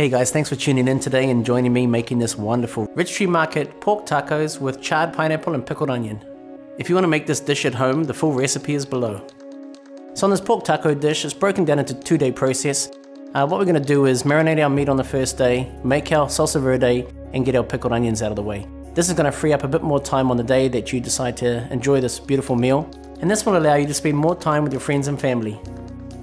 Hey guys, thanks for tuning in today and joining me making this wonderful Richtree Market pork tacos with charred pineapple and pickled onion. If you want to make this dish at home, the full recipe is below. So on this pork taco dish, it's broken down into two day process. Uh, what we're going to do is marinate our meat on the first day, make our salsa verde, and get our pickled onions out of the way. This is going to free up a bit more time on the day that you decide to enjoy this beautiful meal, and this will allow you to spend more time with your friends and family.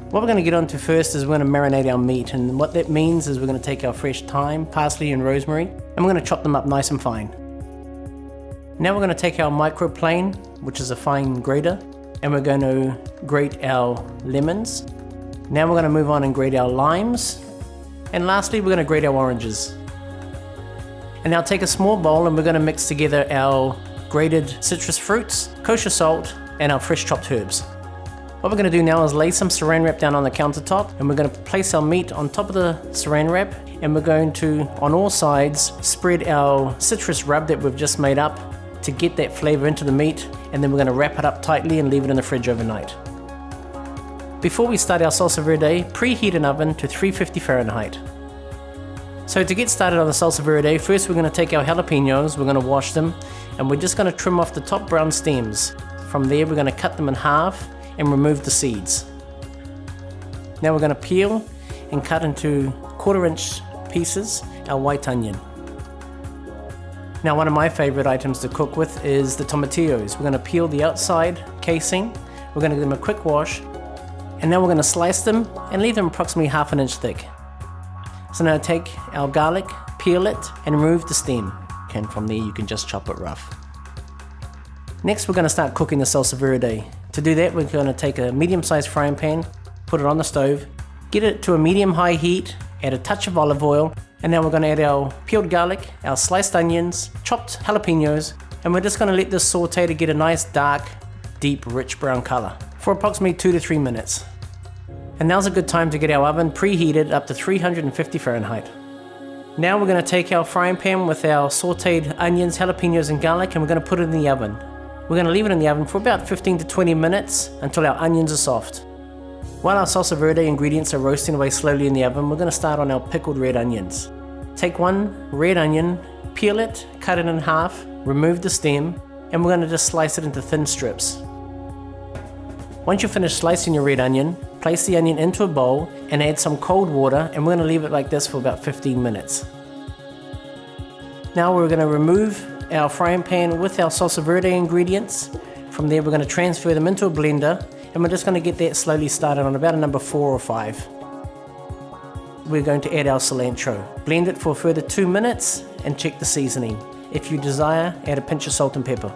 What we're going to get onto first is we're going to marinate our meat and what that means is we're going to take our fresh thyme, parsley and rosemary and we're going to chop them up nice and fine. Now we're going to take our microplane, which is a fine grater, and we're going to grate our lemons. Now we're going to move on and grate our limes. And lastly, we're going to grate our oranges. And now take a small bowl and we're going to mix together our grated citrus fruits, kosher salt, and our fresh chopped herbs. What we're going to do now is lay some saran wrap down on the countertop and we're going to place our meat on top of the saran wrap and we're going to, on all sides, spread our citrus rub that we've just made up to get that flavor into the meat and then we're going to wrap it up tightly and leave it in the fridge overnight. Before we start our salsa verde, preheat an oven to 350 Fahrenheit. So to get started on the salsa verde, first we're going to take our jalapenos, we're going to wash them, and we're just going to trim off the top brown stems. From there we're going to cut them in half and remove the seeds. Now we're going to peel and cut into quarter inch pieces our white onion. Now one of my favorite items to cook with is the tomatillos. We're going to peel the outside casing, we're going to give them a quick wash, and then we're going to slice them and leave them approximately half an inch thick. So now take our garlic, peel it, and remove the stem. And from there you can just chop it rough. Next we're going to start cooking the salsa verde. To do that, we're going to take a medium-sized frying pan, put it on the stove, get it to a medium-high heat, add a touch of olive oil, and now we're going to add our peeled garlic, our sliced onions, chopped jalapenos, and we're just going to let this saute to get a nice dark, deep, rich brown color for approximately 2 to 3 minutes. And now's a good time to get our oven preheated up to 350 Fahrenheit. Now we're going to take our frying pan with our sauteed onions, jalapenos and garlic and we're going to put it in the oven. We're going to leave it in the oven for about 15 to 20 minutes until our onions are soft. While our salsa verde ingredients are roasting away slowly in the oven, we're going to start on our pickled red onions. Take one red onion, peel it, cut it in half, remove the stem, and we're going to just slice it into thin strips. Once you've finished slicing your red onion, place the onion into a bowl and add some cold water and we're going to leave it like this for about 15 minutes. Now we're going to remove our frying pan with our salsa verde ingredients. From there we're going to transfer them into a blender and we're just going to get that slowly started on about a number 4 or 5. We're going to add our cilantro. Blend it for further 2 minutes and check the seasoning. If you desire, add a pinch of salt and pepper.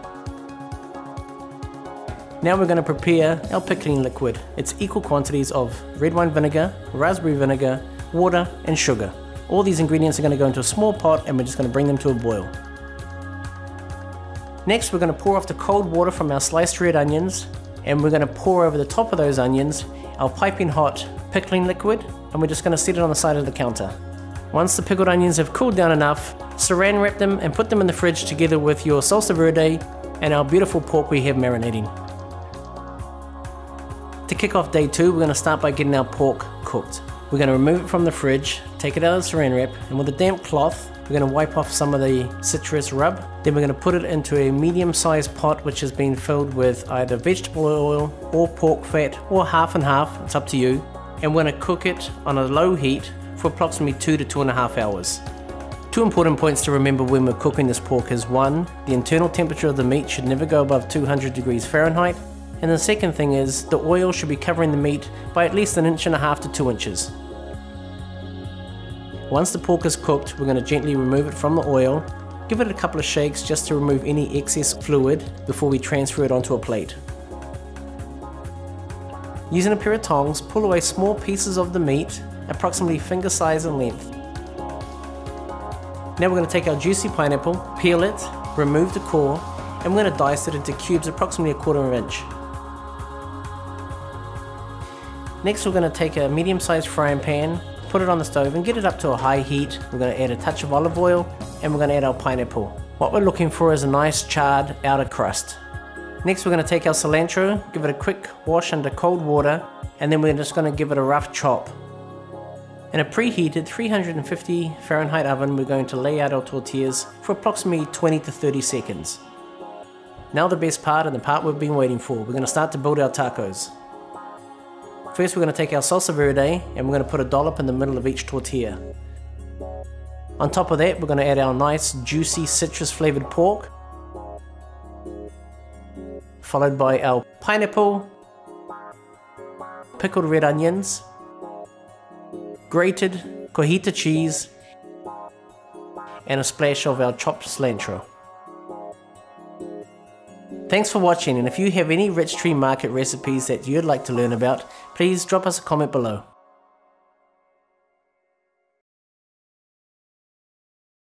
Now we're going to prepare our pickling liquid. It's equal quantities of red wine vinegar, raspberry vinegar, water and sugar. All these ingredients are going to go into a small pot and we're just going to bring them to a boil. Next, we're going to pour off the cold water from our sliced red onions, and we're going to pour over the top of those onions our piping hot pickling liquid, and we're just going to set it on the side of the counter. Once the pickled onions have cooled down enough, saran wrap them and put them in the fridge together with your salsa verde and our beautiful pork we have marinating. To kick off day two, we're going to start by getting our pork cooked. We're going to remove it from the fridge, take it out of the saran wrap, and with a damp cloth, we're going to wipe off some of the citrus rub. Then we're going to put it into a medium-sized pot which has been filled with either vegetable oil or pork fat or half and half, it's up to you. And we're going to cook it on a low heat for approximately two to two and a half hours. Two important points to remember when we're cooking this pork is one, the internal temperature of the meat should never go above 200 degrees Fahrenheit, and the second thing is the oil should be covering the meat by at least an inch and a half to two inches. Once the pork is cooked, we're going to gently remove it from the oil, give it a couple of shakes just to remove any excess fluid before we transfer it onto a plate. Using a pair of tongs, pull away small pieces of the meat, approximately finger size in length. Now we're going to take our juicy pineapple, peel it, remove the core, and we're going to dice it into cubes approximately a quarter of an inch. Next we're going to take a medium-sized frying pan, put it on the stove and get it up to a high heat. We're going to add a touch of olive oil and we're going to add our pineapple. What we're looking for is a nice charred outer crust. Next we're going to take our cilantro, give it a quick wash under cold water and then we're just going to give it a rough chop. In a preheated 350 Fahrenheit oven, we're going to lay out our tortillas for approximately 20 to 30 seconds. Now the best part and the part we've been waiting for, we're going to start to build our tacos. First we're going to take our salsa verde and we're going to put a dollop in the middle of each tortilla. On top of that we're going to add our nice juicy citrus flavored pork followed by our pineapple, pickled red onions, grated cojita cheese, and a splash of our chopped cilantro. Thanks for watching and if you have any Richtree Market recipes that you'd like to learn about, please drop us a comment below.